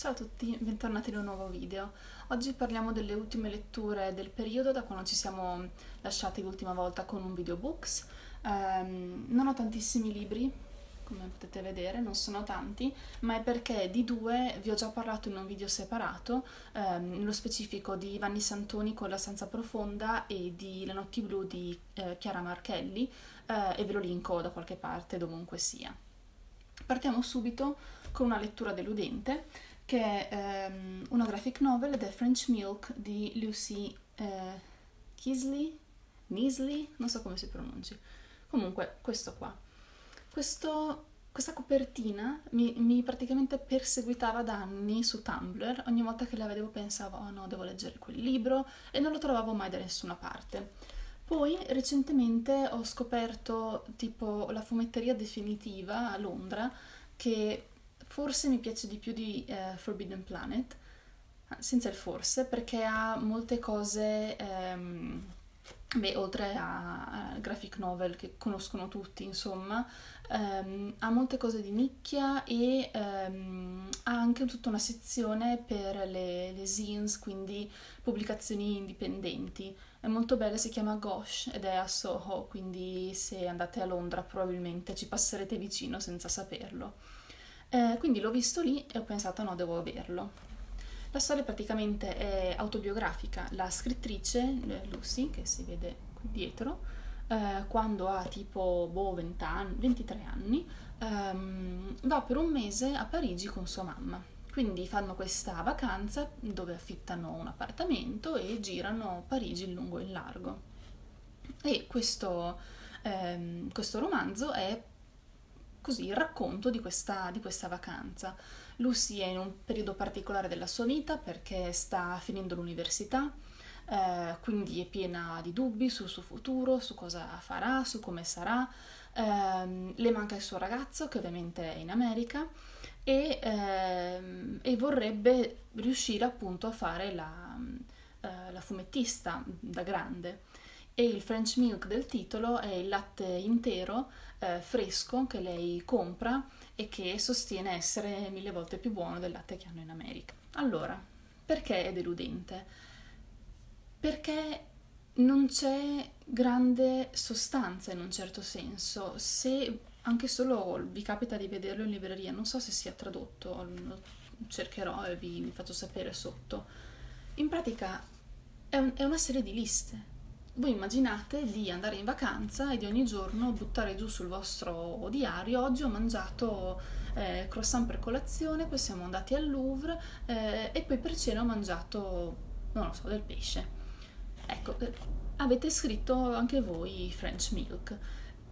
Ciao a tutti, bentornati in un nuovo video. Oggi parliamo delle ultime letture del periodo da quando ci siamo lasciati l'ultima volta con un videobooks. Um, non ho tantissimi libri, come potete vedere, non sono tanti, ma è perché di due vi ho già parlato in un video separato, um, nello specifico di Vanni Santoni con La stanza profonda e di Le notti blu di uh, Chiara Marchelli, uh, e ve lo linko da qualche parte, dovunque sia. Partiamo subito con una lettura deludente che è um, una graphic novel The French Milk di Lucy eh, Kisley, Nisley, non so come si pronunci. Comunque, questo qua. Questo, questa copertina mi, mi, praticamente perseguitava da anni su Tumblr. Ogni volta che la vedevo pensavo, oh no, devo leggere quel libro e non lo trovavo mai da nessuna parte. Poi recentemente ho scoperto tipo la fumetteria definitiva a Londra che Forse mi piace di più di uh, Forbidden Planet, senza il forse, perché ha molte cose, um, beh, oltre a, graphic novel che conoscono tutti, insomma, um, ha molte cose di nicchia e um, ha anche tutta una sezione per le, le zines, quindi pubblicazioni indipendenti. È molto bella, si chiama Gosh ed è a Soho, quindi se andate a Londra probabilmente ci passerete vicino senza saperlo. Eh, quindi l'ho visto lì e ho pensato no, devo averlo. La storia praticamente è autobiografica. La scrittrice, eh, Lucy, che si vede qui dietro, eh, quando ha tipo boh, 20 anni, 23 anni, ehm, va per un mese a Parigi con sua mamma. Quindi fanno questa vacanza dove affittano un appartamento e girano Parigi in lungo e in largo. E questo, ehm, questo romanzo è così il racconto di questa, di questa vacanza. Lucy è in un periodo particolare della sua vita perché sta finendo l'università, eh, quindi è piena di dubbi sul suo futuro, su cosa farà, su come sarà. Eh, le manca il suo ragazzo che ovviamente è in America e, eh, e vorrebbe riuscire appunto a fare la, eh, la fumettista da grande e il French Milk del titolo è il latte intero eh, fresco che lei compra e che sostiene essere mille volte più buono del latte che hanno in America. Allora, perché è deludente? Perché non c'è grande sostanza in un certo senso. Se anche solo vi capita di vederlo in libreria, non so se sia tradotto, lo cercherò e vi, vi faccio sapere sotto. In pratica è, un, è una serie di liste voi immaginate di andare in vacanza e di ogni giorno buttare giù sul vostro diario oggi ho mangiato eh, croissant per colazione, poi siamo andati al Louvre eh, e poi per cena ho mangiato, non lo so, del pesce. Ecco, eh, avete scritto anche voi French Milk,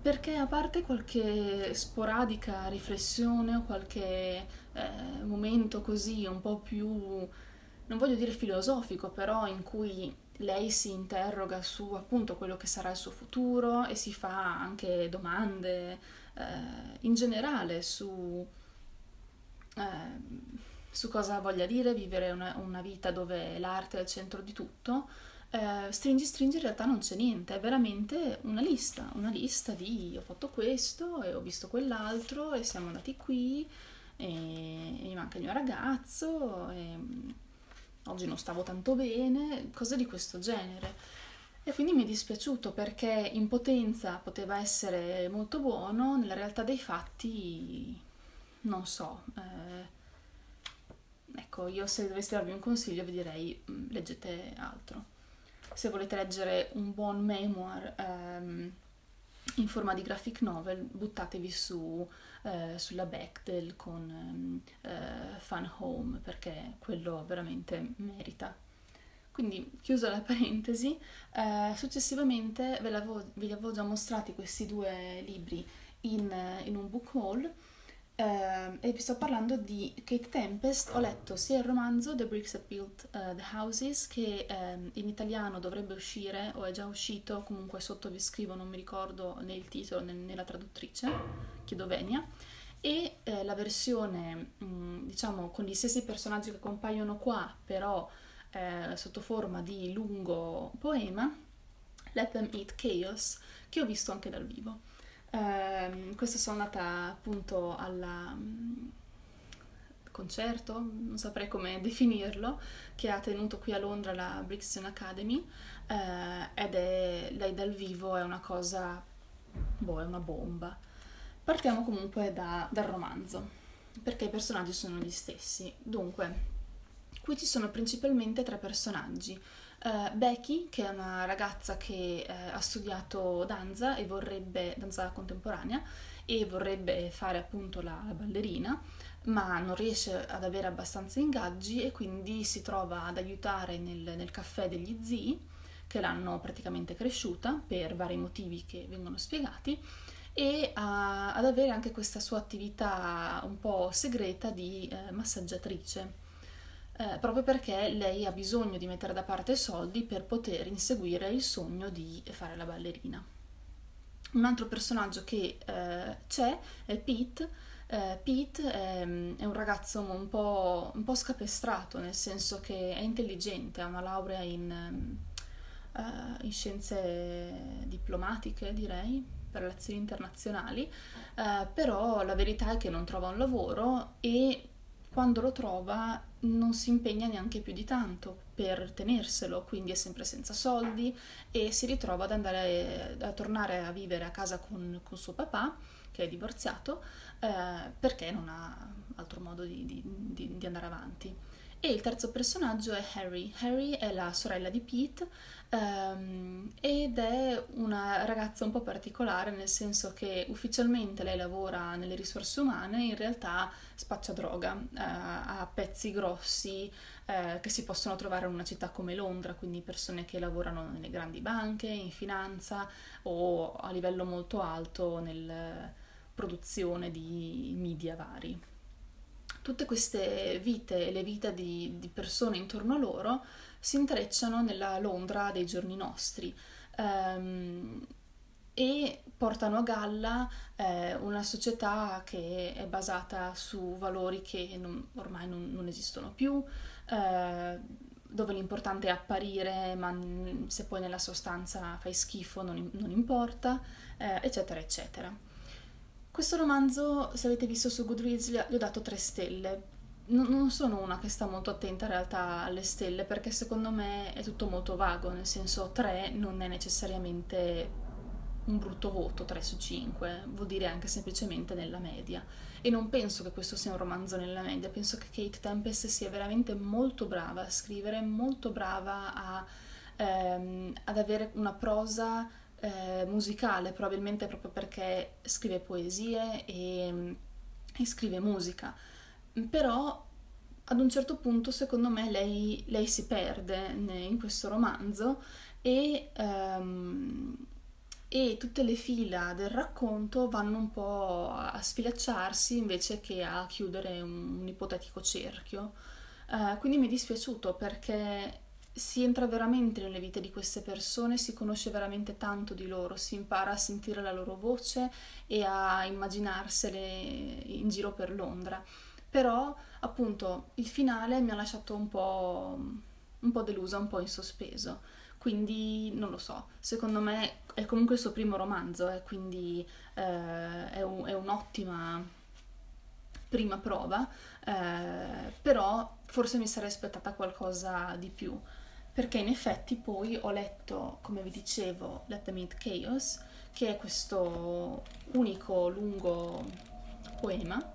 perché a parte qualche sporadica riflessione o qualche eh, momento così un po' più, non voglio dire filosofico, però in cui lei si interroga su appunto quello che sarà il suo futuro e si fa anche domande eh, in generale su, eh, su, cosa voglia dire vivere una, una, vita dove l'arte è al centro di tutto. Eh, stringi stringi in realtà non c'è niente, è veramente una lista, una lista di ho fatto questo e ho visto quell'altro e siamo andati qui e, e mi manca il mio ragazzo. E, oggi non stavo tanto bene, cose di questo genere. E quindi mi è dispiaciuto perché in potenza poteva essere molto buono, nella realtà dei fatti non so. Eh, ecco, io se dovessi darvi un consiglio vi direi mm, leggete altro. Se volete leggere un buon memoir ehm, in forma di graphic novel, buttatevi su eh, sulla Bechtel con eh, Fun Home perché quello veramente merita. Quindi, chiusa la parentesi, eh, successivamente ve, ve, li avevo già mostrati questi due libri in, in un book haul Uh, e vi sto parlando di Kate Tempest. Ho letto sia il romanzo The Bricks That Built uh, the Houses che um, in italiano dovrebbe uscire o è già uscito, comunque sotto vi scrivo, non mi ricordo né il titolo né, né la traduttrice, chiedo venia. E uh, la versione, um, diciamo, con gli stessi personaggi che compaiono qua, però sotto forma di lungo poema, Let Them Eat Chaos, che ho visto anche dal vivo. Uh, questa sono andata appunto alla, concerto, non saprei come definirlo, che ha tenuto qui a Londra la Brixton Academy eh, ed è lei dal vivo è una cosa, boh, è una bomba. Partiamo comunque da, dal romanzo, perché i personaggi sono gli stessi. Dunque, qui ci sono principalmente tre personaggi. Uh, Becky, che è una ragazza che uh, ha studiato danza e vorrebbe, danza contemporanea, e vorrebbe fare appunto la, la ballerina, ma non riesce ad avere abbastanza ingaggi e quindi si trova ad aiutare nel, nel caffè degli zii, che l'hanno praticamente cresciuta per vari motivi che vengono spiegati, e a, ad avere anche questa sua attività un po' segreta di eh, massaggiatrice eh, proprio perché lei ha bisogno di mettere da parte soldi per poter inseguire il sogno di fare la ballerina. Un altro personaggio che eh, c'è è Pete. Eh, Pete è, è, un ragazzo un po', un po', scapestrato, nel senso che è intelligente, ha una laurea in, uh, in scienze diplomatiche, direi, per relazioni internazionali, uh, però la verità è che non trova un lavoro e quando lo trova non si impegna neanche più di tanto per tenerselo, quindi è sempre senza soldi e si ritrova ad andare a tornare a vivere a casa con, con suo papà, che è divorziato, eh, perché non ha altro modo di, di, di andare avanti. E il terzo personaggio è Harry. Harry è la sorella di Pete um, ed è una ragazza un po' particolare nel senso che ufficialmente lei lavora nelle risorse umane, in realtà spaccia droga, uh, ha pezzi grossi uh, che si possono trovare in una città come Londra, quindi persone che lavorano nelle grandi banche, in finanza o a livello molto alto nella produzione di media vari tutte queste vite e le vite di, di, persone intorno a loro si intrecciano nella Londra dei giorni nostri um, e portano a galla eh, una società che è basata su valori che non, ormai non, non, esistono più, eh, dove l'importante è apparire, ma se poi nella sostanza fai schifo non, non importa, eh, eccetera, eccetera. Questo romanzo, se avete visto su Goodreads, gli ho dato 3 stelle. non sono una che sta molto attenta in realtà alle stelle perché secondo me è tutto molto vago, nel senso 3 non è necessariamente un brutto voto, 3 su 5, vuol dire anche semplicemente nella media. E non penso che questo sia un romanzo nella media, penso che Kate Tempest sia veramente molto brava a scrivere, molto brava a, ehm, ad avere una prosa eh, musicale, probabilmente proprio perché scrive poesie e, e, scrive musica. Però ad un certo punto, secondo me, lei, lei si perde in questo romanzo e, um, e, tutte le fila del racconto vanno un po' a sfilacciarsi invece che a chiudere un, un ipotetico cerchio. Uh, quindi mi è dispiaciuto perché si entra veramente nelle vite di queste persone, si conosce veramente tanto di loro, si impara a sentire la loro voce e a immaginarsele in giro per Londra. Però, appunto, il finale mi ha lasciato un po', un po delusa, un po' in sospeso. Quindi non lo so, secondo me è comunque il suo primo romanzo, eh, quindi eh, è, un, è un'ottima prima prova, eh, però forse mi sarei aspettata qualcosa di più perché in effetti poi ho letto, come vi dicevo, Let the Meet Chaos, che è questo unico lungo poema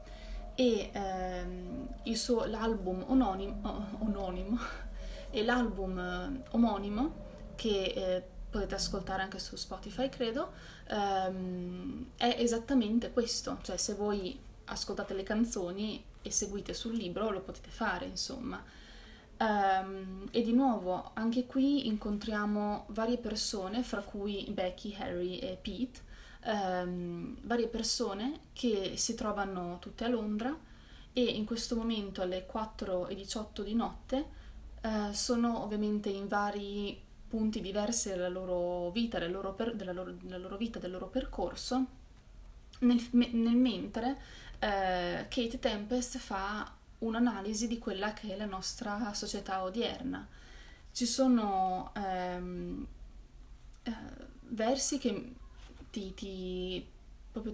e ehm, suo, l'album ononimo, oh, ononimo e l'album eh, omonimo che eh, potete ascoltare anche su Spotify credo ehm, è esattamente questo. Cioè se voi ascoltate le canzoni e seguite sul libro lo potete fare insomma Um, e di nuovo anche qui incontriamo varie persone, fra cui Becky, Harry e Pete, um, varie persone che si trovano tutte a Londra e in questo momento alle 4.18 di notte uh, sono ovviamente in vari punti diversi della loro vita, del loro per, della, loro, della loro vita, del loro percorso, nel, nel mentre uh, Kate Tempest fa un'analisi di quella che è la nostra società odierna. Ci sono ehm, eh, versi che ti, ti,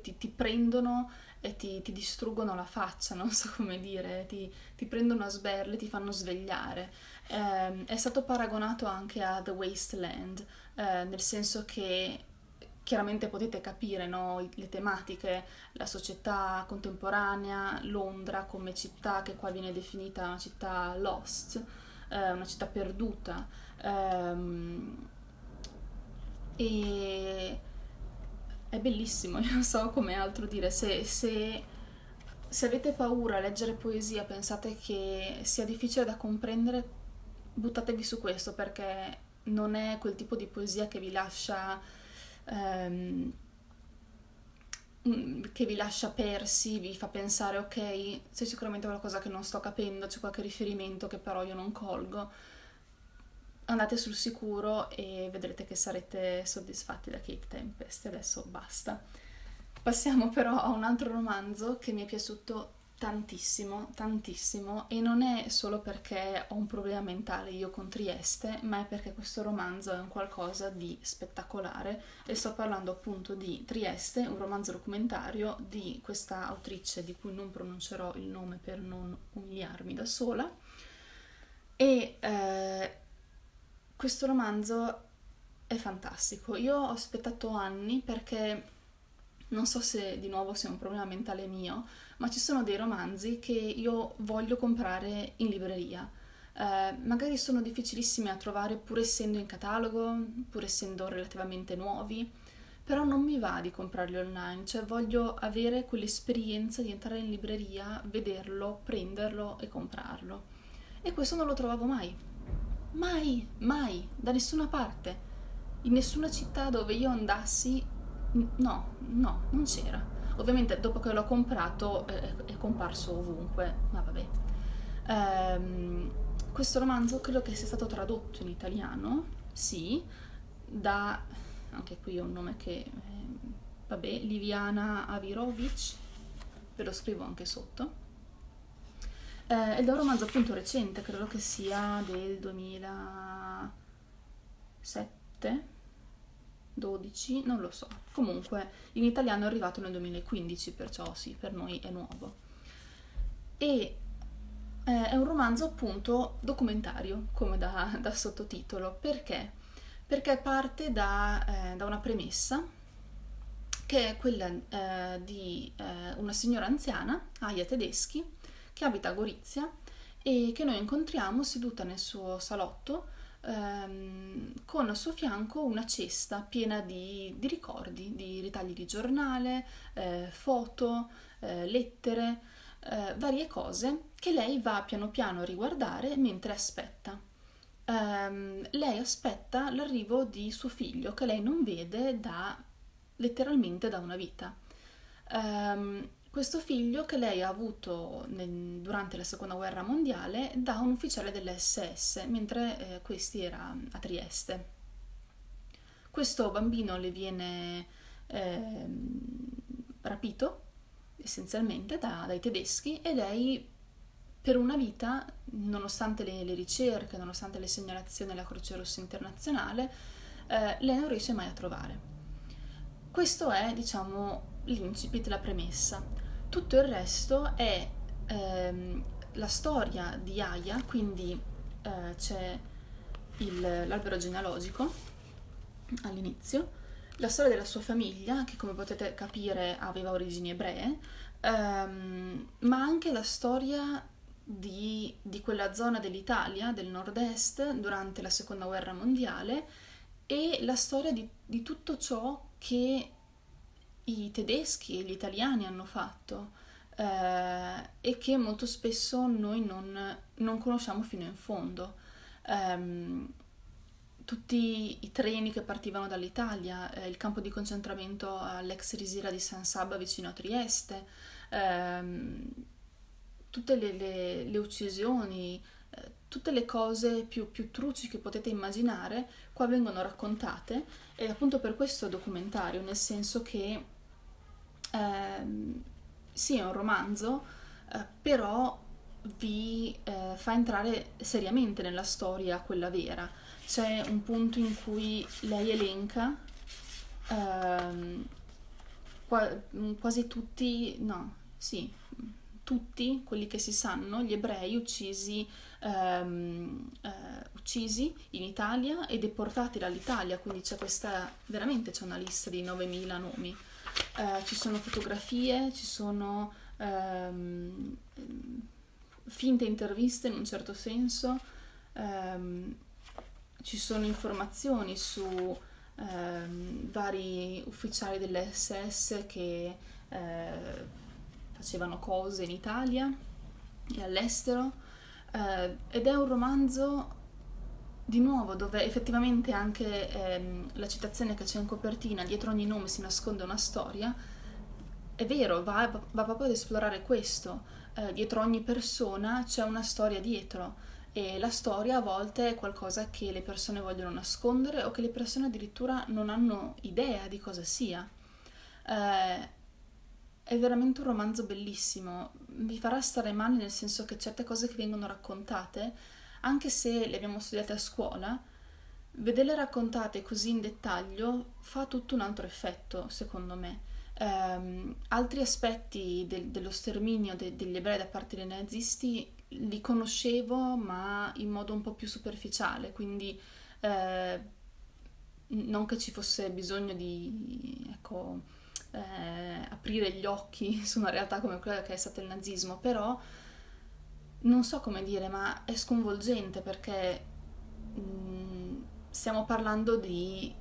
ti, ti prendono e ti, distruggono la faccia, non so come dire, ti, ti prendono a sberle, ti fanno svegliare. Eh, è stato paragonato anche a The Wasteland, eh, nel senso che chiaramente potete capire no? le tematiche, la società contemporanea, Londra come città che qua viene definita una città lost, eh, una città perduta. Ehm, e è bellissimo, io non so come altro dire. Se, se, se avete paura a leggere poesia, pensate che sia difficile da comprendere, buttatevi su questo perché non è quel tipo di poesia che vi lascia ehm, mm, che vi lascia persi, vi fa pensare ok, c'è sicuramente qualcosa che non sto capendo, c'è qualche riferimento che però io non colgo. Andate sul sicuro e vedrete che sarete soddisfatti da Kate Tempest. Adesso basta. Passiamo però a un altro romanzo che mi è piaciuto tantissimo, tantissimo e non è solo perché ho un problema mentale io con Trieste, ma è perché questo romanzo è un qualcosa di spettacolare e sto parlando appunto di Trieste, un romanzo documentario di questa autrice di cui non pronuncerò il nome per non umiliarmi da sola e eh, questo romanzo è fantastico. Io ho aspettato anni perché non so se di nuovo sia un problema mentale mio, ma ci sono dei romanzi che io voglio comprare in libreria. Eh, magari sono difficilissimi a trovare pur essendo in catalogo, pur essendo relativamente nuovi, però non mi va di comprarli online, cioè voglio avere quell'esperienza di entrare in libreria, vederlo, prenderlo e comprarlo. E questo non lo trovavo mai. Mai, mai, da nessuna parte. In nessuna città dove io andassi, no, no, non c'era. Ovviamente dopo che l'ho comprato eh, è comparso ovunque, ma vabbè. Ehm, questo romanzo credo che sia stato tradotto in italiano, sì, da, anche qui ho un nome che, eh, vabbè, Liviana Avirovic, ve lo scrivo anche sotto. Eh, ed è un romanzo appunto recente, credo che sia del 2007 12, non lo so. Comunque in italiano è arrivato nel 2015, perciò sì, per noi è nuovo. E eh, è un romanzo appunto documentario, come da, da sottotitolo. Perché? Perché parte da, eh, da, una premessa che è quella eh, di eh, una signora anziana, Aya Tedeschi, che abita a Gorizia e che noi incontriamo seduta nel suo salotto ehm, con al suo fianco una cesta piena di, di ricordi, di ritagli di giornale, eh, foto, eh, lettere, eh, varie cose che lei va piano piano a riguardare mentre aspetta. Um, lei aspetta l'arrivo di suo figlio che lei non vede da letteralmente da una vita. Um, questo figlio che lei ha avuto nel, durante la seconda guerra mondiale da un ufficiale dell'SS mentre eh, questi era a Trieste. Questo bambino le viene eh, rapito essenzialmente da, dai tedeschi e lei per una vita, nonostante le, le ricerche, nonostante le segnalazioni alla Croce Rossa Internazionale, eh, lei non riesce mai a trovare. Questo è, diciamo, l'incipit, la premessa. Tutto il resto è ehm, la storia di Aya, quindi eh, c'è il, l'albero genealogico all'inizio, la storia della sua famiglia, che come potete capire aveva origini ebree, ehm, ma anche la storia di, di, quella zona dell'Italia, del nord-est, durante la seconda guerra mondiale e la storia di, di tutto ciò che i tedeschi e gli italiani hanno fatto eh, e che molto spesso noi non, non conosciamo fino in fondo. Um, tutti i treni che partivano dall'Italia, eh, il campo di concentramento all'ex Risira di San Sabba vicino a Trieste, ehm, tutte le, le, le uccisioni, eh, tutte le cose più, più, truci che potete immaginare, qua vengono raccontate e appunto per questo documentario, nel senso che eh, sì, è un romanzo, eh, però vi eh, fa entrare seriamente nella storia, quella vera. C'è un punto in cui lei elenca ehm, qua- quasi tutti, no, sì, tutti quelli che si sanno, gli ebrei uccisi, ehm, eh, uccisi in Italia e deportati dall'Italia, quindi c'è questa, veramente c'è una lista di 9.000 nomi. Eh, ci sono fotografie, ci sono ehm, finte interviste in un certo senso, ehm, ci sono informazioni su ehm, vari ufficiali dell'SS che eh, facevano cose in Italia e all'estero. Eh, ed è un romanzo di nuovo dove effettivamente anche ehm, la citazione che c'è in copertina dietro ogni nome si nasconde una storia è vero, va, va proprio ad esplorare questo eh, dietro ogni persona c'è una storia dietro e la storia a volte è qualcosa che le persone vogliono nascondere o che le persone addirittura non hanno idea di cosa sia. Eh, è veramente un romanzo bellissimo, vi farà stare male nel senso che certe cose che vengono raccontate, anche se le abbiamo studiate a scuola, vederle raccontate così in dettaglio fa tutto un altro effetto, secondo me. Um, altri aspetti del, dello sterminio de, degli ebrei da parte dei nazisti li conoscevo ma in modo un po' più superficiale, quindi eh, non che ci fosse bisogno di ecco, eh, aprire gli occhi su una realtà come quella che è stato il nazismo, però non so come dire, ma è sconvolgente perché mh, mm, stiamo parlando di,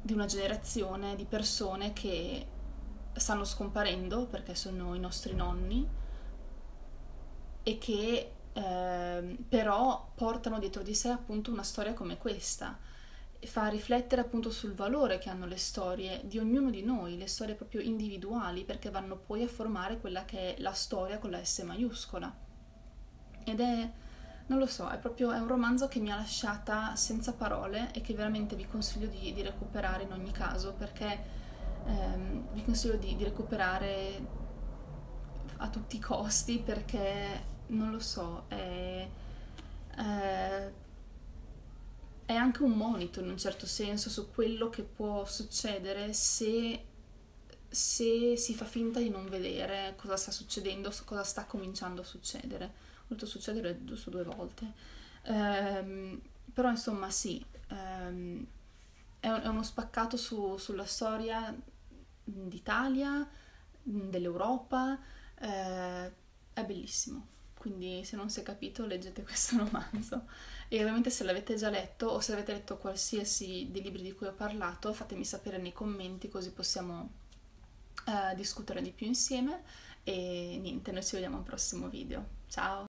di una generazione di persone che stanno scomparendo perché sono i nostri nonni e che eh, però portano dietro di sé appunto una storia come questa fa riflettere appunto sul valore che hanno le storie di ognuno di noi, le storie proprio individuali, perché vanno poi a formare quella che è la storia con la S maiuscola. Ed è, non lo so, è proprio è un romanzo che mi ha lasciata senza parole e che veramente vi consiglio di, di recuperare in ogni caso, perché ehm, vi consiglio di, di recuperare a tutti i costi, perché non lo so, è, è, è, anche un monito in un certo senso su quello che può succedere se, se si fa finta di non vedere cosa sta succedendo, cosa sta cominciando a succedere. Ho voluto succedere giusto due volte. Um, però insomma sì, um, è, è, uno spaccato su, sulla storia d'Italia, dell'Europa, uh, è bellissimo quindi se non si è capito leggete questo romanzo e ovviamente se l'avete già letto o se avete letto qualsiasi dei libri di cui ho parlato fatemi sapere nei commenti così possiamo uh, discutere di più insieme e niente, noi ci vediamo al prossimo video. Ciao!